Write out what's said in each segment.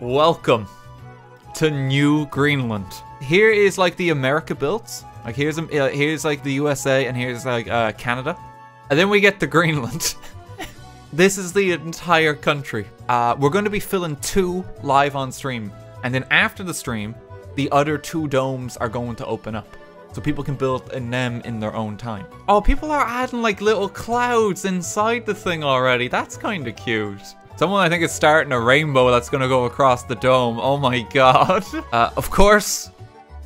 Welcome to New Greenland. Here is like the America built. Like here's um, uh, here's like the USA and here's like uh, Canada, and then we get to Greenland. this is the entire country. Uh, we're going to be filling two live on stream, and then after the stream, the other two domes are going to open up. So people can build in them in their own time. Oh, people are adding like little clouds inside the thing already. That's kind of cute. Someone I think is starting a rainbow that's gonna go across the dome. Oh my god. Uh, of course,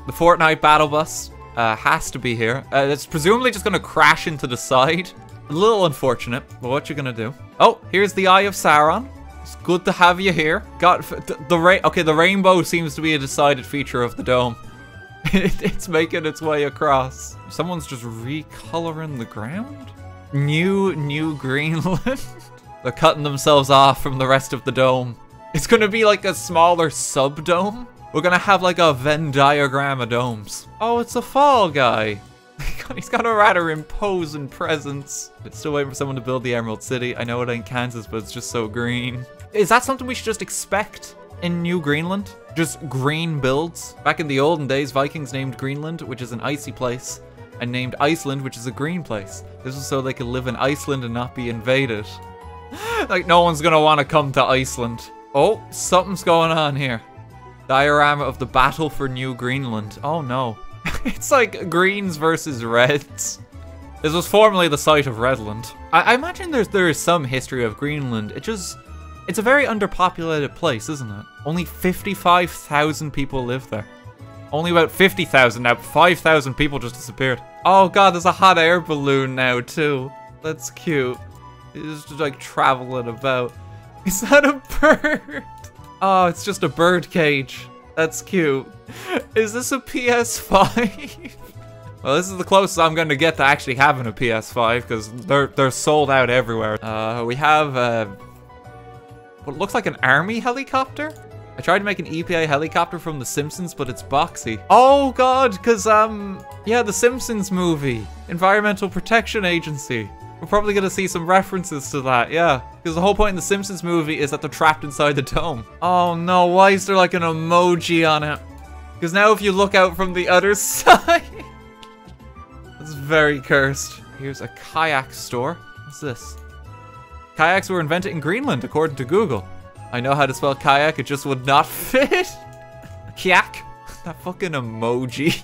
the Fortnite battle bus uh, has to be here. Uh, it's presumably just gonna crash into the side. A little unfortunate, but what you gonna do? Oh, here's the Eye of Sauron. It's good to have you here. Got the, the ra okay. The rainbow seems to be a decided feature of the dome. it's making its way across. Someone's just recoloring the ground? New, new Greenland? They're cutting themselves off from the rest of the dome. It's gonna be like a smaller sub-dome. We're gonna have like a Venn diagram of domes. Oh, it's a fall guy. He's got a rather imposing presence. It's still waiting for someone to build the Emerald City. I know it ain't Kansas, but it's just so green. Is that something we should just expect in New Greenland? Just green builds? Back in the olden days, Vikings named Greenland, which is an icy place, and named Iceland, which is a green place. This was so they could live in Iceland and not be invaded. like, no one's gonna want to come to Iceland. Oh, something's going on here. Diorama of the battle for New Greenland. Oh no. it's like greens versus reds. This was formerly the site of Redland. I, I imagine there's there is some history of Greenland. It just it's a very underpopulated place, isn't it? Only 55,000 people live there. Only about 50,000 now. 5,000 people just disappeared. Oh god, there's a hot air balloon now too. That's cute. It's just like traveling about. Is that a bird? Oh, it's just a bird cage. That's cute. Is this a PS5? well, this is the closest I'm going to get to actually having a PS5 because they're they're sold out everywhere. Uh, we have uh, what looks like an army helicopter. I tried to make an EPA helicopter from The Simpsons, but it's boxy. Oh god, because, um, yeah, The Simpsons movie. Environmental Protection Agency. We're probably gonna see some references to that, yeah. Because the whole point in the Simpsons movie is that they're trapped inside the dome. Oh no, why is there like an emoji on it? Because now if you look out from the other side, it's very cursed. Here's a kayak store. What's this? Kayaks were invented in Greenland, according to Google. I know how to spell kayak, it just would not fit. Kayak? That fucking emoji.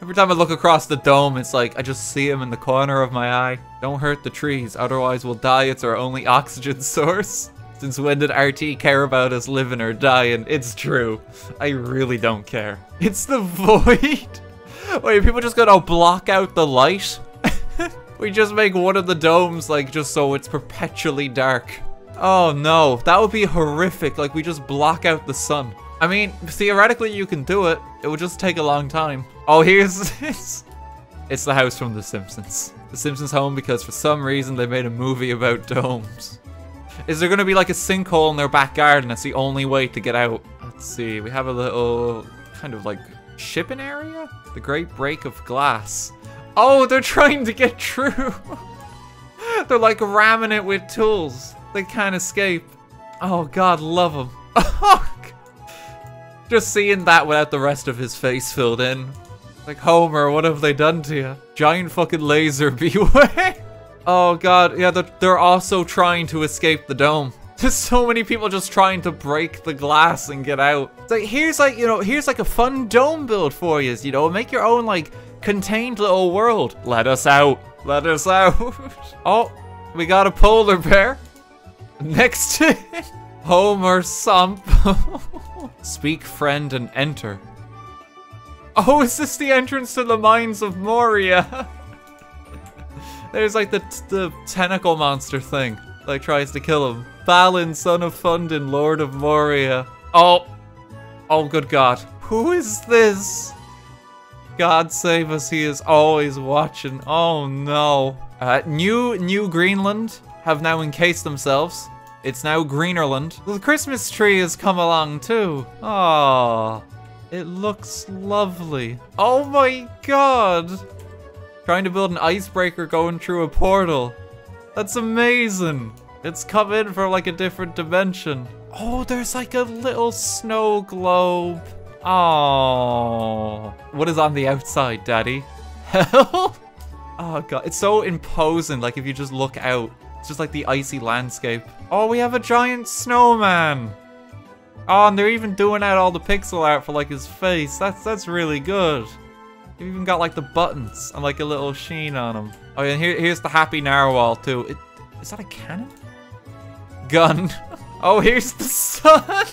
Every time I look across the dome, it's like I just see him in the corner of my eye. Don't hurt the trees, otherwise we'll die. It's our only oxygen source. Since when did RT care about us living or dying? It's true. I really don't care. It's the void. Wait, people just gonna block out the light? we just make one of the domes like just so it's perpetually dark. Oh no, that would be horrific. Like we just block out the sun. I mean, theoretically you can do it. It would just take a long time. Oh, here's this. It's the house from The Simpsons. The Simpsons home because for some reason they made a movie about domes. Is there gonna be like a sinkhole in their back garden? That's the only way to get out. Let's see, we have a little kind of like shipping area? The Great Break of Glass. Oh, they're trying to get through. they're like ramming it with tools. They can't escape. Oh god, love them. Oh, Just seeing that without the rest of his face filled in. Like, Homer, what have they done to you? Giant fucking laser, beware! oh god, yeah, they're, they're also trying to escape the dome. There's so many people just trying to break the glass and get out. It's like, here's like, you know, here's like a fun dome build for you, you know, make your own, like, contained little world. Let us out. Let us out. oh, we got a polar bear. Next to Homer Sampo. Speak, friend, and enter. Oh, is this the entrance to the mines of Moria? There's like the the tentacle monster thing that tries to kill him. Balin, son of Fundin, Lord of Moria. Oh, oh, good God. Who is this? God save us, he is always watching. Oh no. Uh, new, new Greenland have now encased themselves it's now Greenerland. The Christmas tree has come along too. Oh, it looks lovely. Oh my god. Trying to build an icebreaker going through a portal. That's amazing. It's come in for like a different dimension. Oh, there's like a little snow globe. Oh. What is on the outside, Daddy? Hell? Oh, God. It's so imposing, like, if you just look out. It's just like the icy landscape. Oh, we have a giant snowman. Oh, and they're even doing out all the pixel art for, like, his face. That's that's really good. They've even got, like, the buttons and, like, a little sheen on them. Oh, and here, here's the Happy Narwhal, too. It, is that a cannon? Gun. Oh, here's the sun.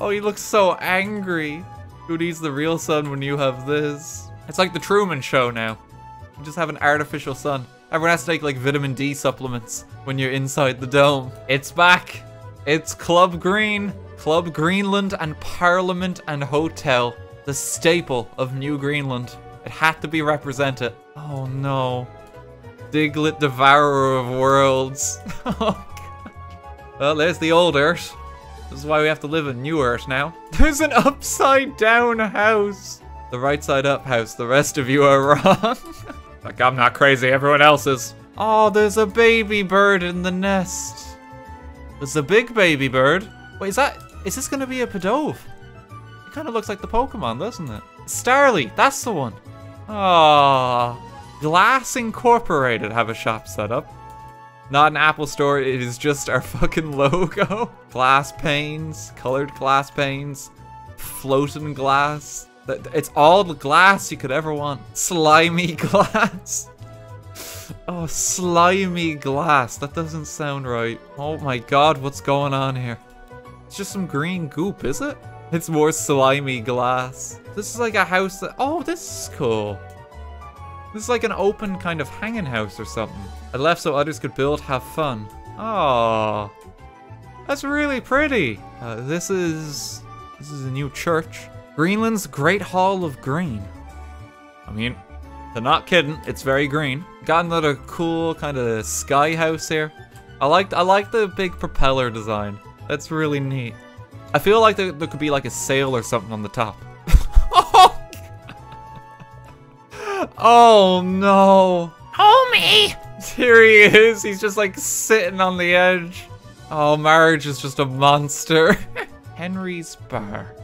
oh, he looks so angry. Who needs the real sun when you have this? It's like the Truman Show now. You just have an artificial sun. Everyone has to take like vitamin D supplements when you're inside the dome. It's back. It's Club Green. Club Greenland and Parliament and Hotel. The staple of New Greenland. It had to be represented. Oh no. Diglett Devourer of Worlds. oh well, there's the old Earth. This is why we have to live in New Earth now. There's an upside down house. The right side up house. The rest of you are wrong. Like, I'm not crazy, everyone else is. Oh, there's a baby bird in the nest. It's a big baby bird. Wait, is that, is this gonna be a Pidove? It kind of looks like the Pokemon, doesn't it? Starly, that's the one. Ah, Glass Incorporated have a shop set up. Not an Apple store, it is just our fucking logo. Glass panes, colored glass panes, floating glass. It's all the glass you could ever want. Slimy glass. Oh, slimy glass. That doesn't sound right. Oh my god, what's going on here? It's just some green goop, is it? It's more slimy glass. This is like a house that... Oh, this is cool. This is like an open kind of hanging house or something. I left so others could build, have fun. Oh, that's really pretty. Uh, this is this is a new church. Greenland's Great Hall of Green. I mean, they're not kidding. It's very green. Got another cool kind of sky house here. I like I like the big propeller design. That's really neat. I feel like there, there could be like a sail or something on the top. oh Oh no. Homie! Here he is. He's just like sitting on the edge. Oh, marriage is just a monster. Henry's bar.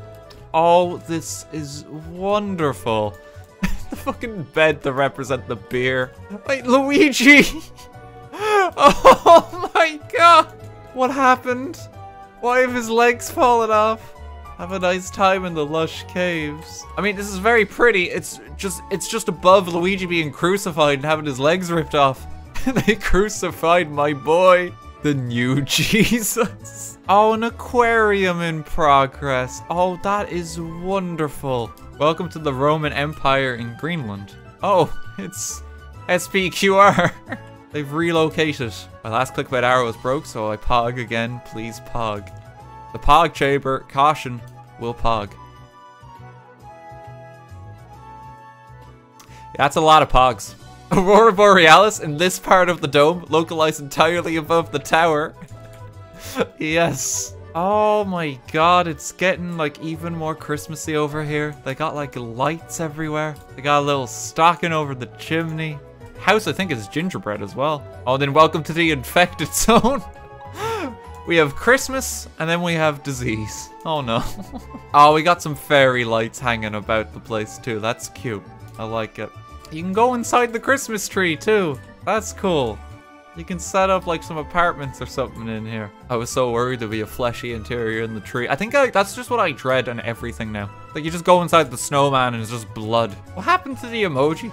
Oh, this is wonderful. the fucking bed to represent the beer. Wait, Luigi! oh my god! What happened? Why have his legs fallen off? Have a nice time in the lush caves. I mean, this is very pretty. It's just it's just above Luigi being crucified and having his legs ripped off. they crucified my boy. The new Jesus. Oh, an aquarium in progress. Oh, that is wonderful. Welcome to the Roman Empire in Greenland. Oh, it's SPQR. They've relocated. My last clickbait arrow was broke, so I pog again. Please pog. The Pog Chamber, caution, will Pog. That's a lot of Pogs. Aurora Borealis in this part of the dome, localized entirely above the tower. yes. Oh my god, it's getting like even more Christmassy over here. They got like lights everywhere. They got a little stocking over the chimney. House, I think, is gingerbread as well. Oh, then welcome to the infected zone. We have Christmas, and then we have disease. Oh no. oh, we got some fairy lights hanging about the place too. That's cute. I like it. You can go inside the Christmas tree too. That's cool. You can set up like some apartments or something in here. I was so worried there'd be a fleshy interior in the tree. I think I, that's just what I dread on everything now. Like you just go inside the snowman and it's just blood. What happened to the emoji?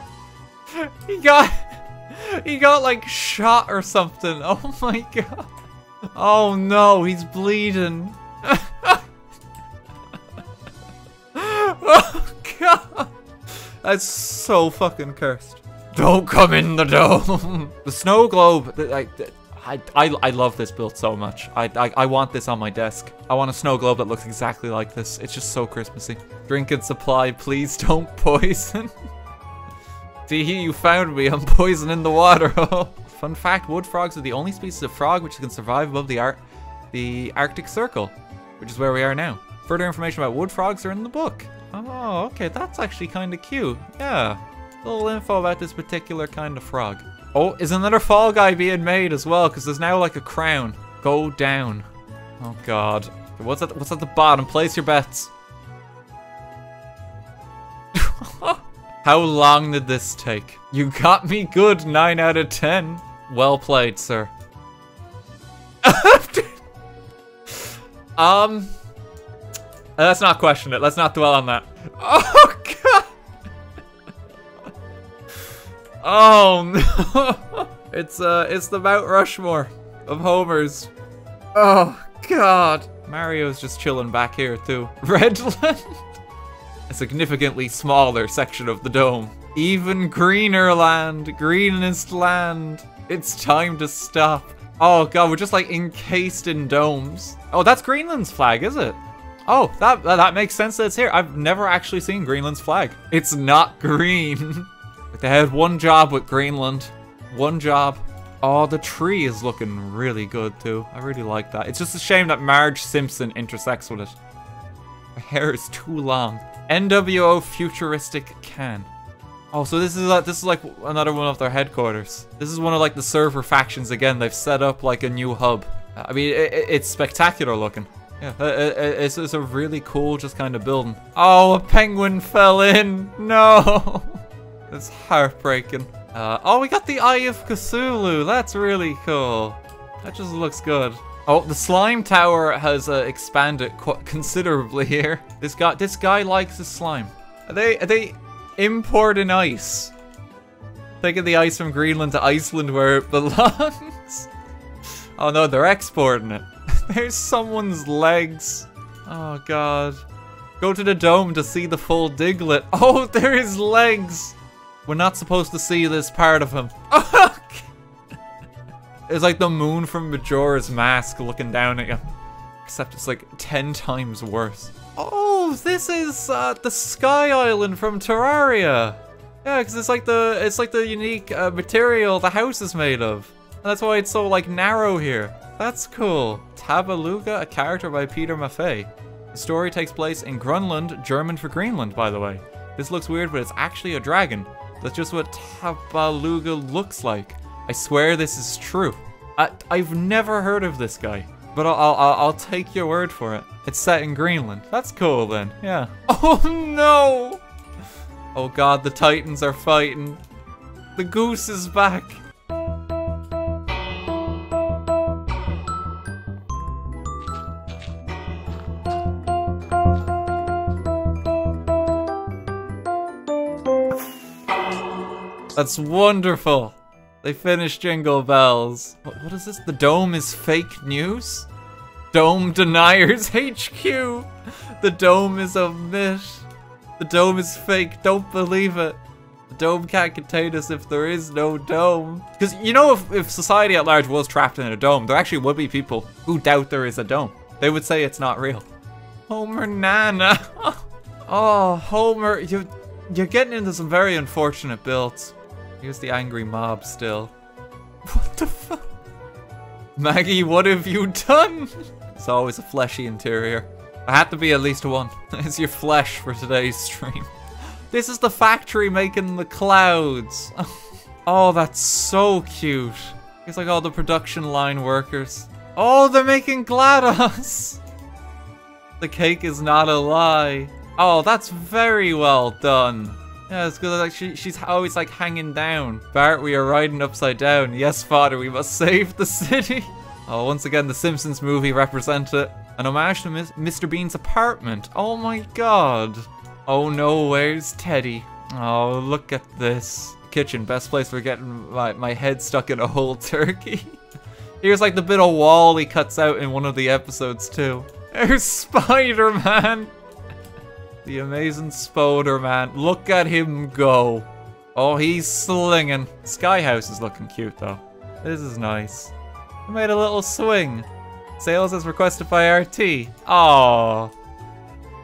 he got, he got like shot or something. Oh my god. Oh no, he's bleeding. oh god. That's so fucking cursed. Don't come in the dome. the snow globe, I, I, I, I love this build so much. I, I, I want this on my desk. I want a snow globe that looks exactly like this. It's just so Christmassy. Drink and supply, please don't poison. See, you found me. I'm poisoning the water. Fun fact, wood frogs are the only species of frog which can survive above the, Ar the Arctic Circle, which is where we are now. Further information about wood frogs are in the book. Oh, okay, that's actually kind of cute. Yeah, little info about this particular kind of frog. Oh, is another fall guy being made as well? Because there's now like a crown Go down. Oh god. What's at what's at the bottom? Place your bets. How long did this take? You got me good, 9 out of 10. Well played, sir. um, let's not question it. Let's not dwell on that. Oh, God. Oh, no. It's, uh, it's the Mount Rushmore of homers. Oh, God. Mario's just chilling back here, too. Redland a significantly smaller section of the dome. Even greener land, greenest land. It's time to stop. Oh god, we're just like encased in domes. Oh, that's Greenland's flag, is it? Oh, that that makes sense that it's here. I've never actually seen Greenland's flag. It's not green. they had one job with Greenland. One job. Oh, the tree is looking really good too. I really like that. It's just a shame that Marge Simpson intersects with it. Her hair is too long. NWO Futuristic Can. Oh, so this is like this is like another one of their headquarters. This is one of like the server factions again. They've set up like a new hub. I mean, it, it's spectacular looking. Yeah, it, it, it's, it's a really cool just kind of building. Oh, a penguin fell in. No, it's heartbreaking. Uh, oh, we got the Eye of Cthulhu. That's really cool. That just looks good. Oh, the slime tower has uh, expanded considerably here. This guy, this guy likes the slime. Are they, are they importing ice? Taking the ice from Greenland to Iceland where it belongs? oh no, they're exporting it. There's someone's legs. Oh god. Go to the dome to see the full Diglett. Oh, there is legs. We're not supposed to see this part of him. It's like the moon from Majora's Mask looking down at you. Except it's like 10 times worse. Oh, this is uh, the Sky Island from Terraria. Yeah, because it's like the it's like the unique uh, material the house is made of. And that's why it's so like narrow here. That's cool. Tabaluga, a character by Peter Maffay. The story takes place in Grönland, German for Greenland, by the way. This looks weird, but it's actually a dragon. That's just what Tabaluga looks like. I swear this is true. I, I've never heard of this guy, but I'll, I'll, I'll take your word for it. It's set in Greenland. That's cool then, yeah. Oh no! Oh god, the titans are fighting. The goose is back. That's wonderful. They finished Jingle Bells. What, what is this? The Dome is fake news? Dome deniers HQ. The Dome is a myth. The Dome is fake. Don't believe it. The Dome can't contain us if there is no Dome. Because you know if, if society at large was trapped in a dome, there actually would be people who doubt there is a dome. They would say it's not real. Homer Nana. oh, Homer, you, you're getting into some very unfortunate builds. Here's the angry mob still. What the fuck? Maggie, what have you done? It's always a fleshy interior. I had to be at least one. It's your flesh for today's stream. This is the factory making the clouds. oh, that's so cute. It's like all the production line workers. Oh, they're making GLaDOS! The cake is not a lie. Oh, that's very well done. Yeah, it's good. Like she, she's always like hanging down. Bart, we are riding upside down. Yes, father, we must save the city. Oh, once again, the Simpsons movie represented. An homage to Mr. Bean's apartment. Oh my god. Oh no, where's Teddy? Oh, look at this. Kitchen, best place for getting my, my head stuck in a whole turkey. Here's like the bit of wall he cuts out in one of the episodes too. There's Spider-Man. The amazing Spider-Man. Look at him go. Oh, he's slinging. Sky House is looking cute, though. This is nice. I made a little swing. Sales as requested by RT. Oh,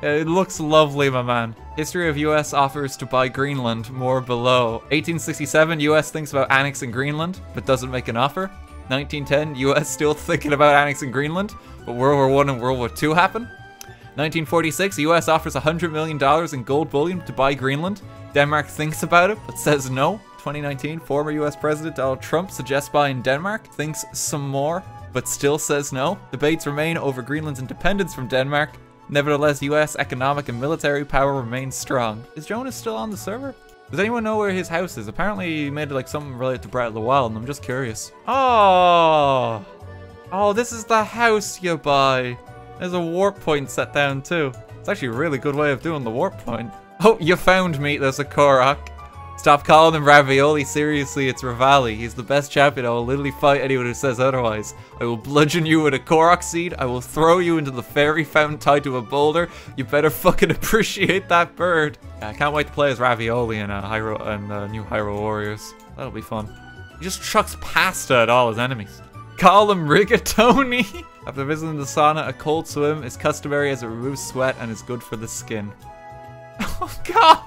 It looks lovely, my man. History of US offers to buy Greenland, more below. 1867, US thinks about annexing Greenland, but doesn't make an offer. 1910, US still thinking about annexing Greenland, but World War One and World War Two happen. 1946, the US offers $100 million in gold bullion to buy Greenland. Denmark thinks about it, but says no. 2019, former US President Donald Trump suggests buying Denmark, thinks some more. but still says no. Debates remain over Greenland's independence from Denmark. Nevertheless, US economic and military power remains strong. Is Jonas still on the server? Does anyone know where his house is? Apparently he made like something related to the Wild, and I'm just curious. Oh! Oh, this is the house you buy. There's a warp point set down too. It's actually a really good way of doing the warp point. Oh, you found me, there's a Korok. Stop calling him Ravioli, seriously, it's Revali. He's the best champion, I will literally fight anyone who says otherwise. I will bludgeon you with a Korok seed, I will throw you into the fairy fountain tied to a boulder. You better fucking appreciate that bird. Yeah, I can't wait to play as Ravioli in, uh, Hyrule, in uh, new Hyrule Warriors. That'll be fun. He just chucks pasta at all his enemies. Him Rigatoni! After visiting the sauna, a cold swim is customary as it removes sweat and is good for the skin. Oh god!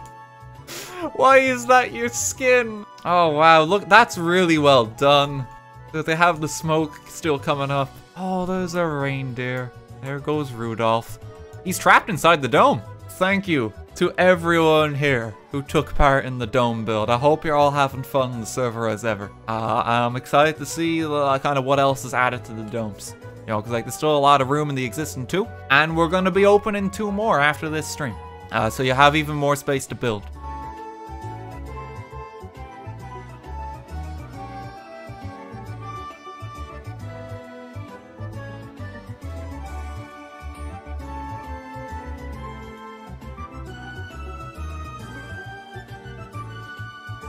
Why is that your skin? Oh wow, look, that's really well done. They have the smoke still coming up. Oh, there's a reindeer. There goes Rudolph. He's trapped inside the dome. Thank you to everyone here who took part in the dome build. I hope you're all having fun on the server as ever. Uh, I'm excited to see uh, kind of what else is added to the domes. You know, because like there's still a lot of room in the existing two, and we're going to be opening two more after this stream. Uh, so you have even more space to build.